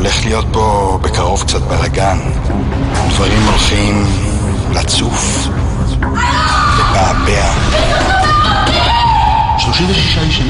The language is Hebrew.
הולך להיות פה בקרוב קצת בלאגן. דברים הולכים לצוף, לבעבע. 36 איש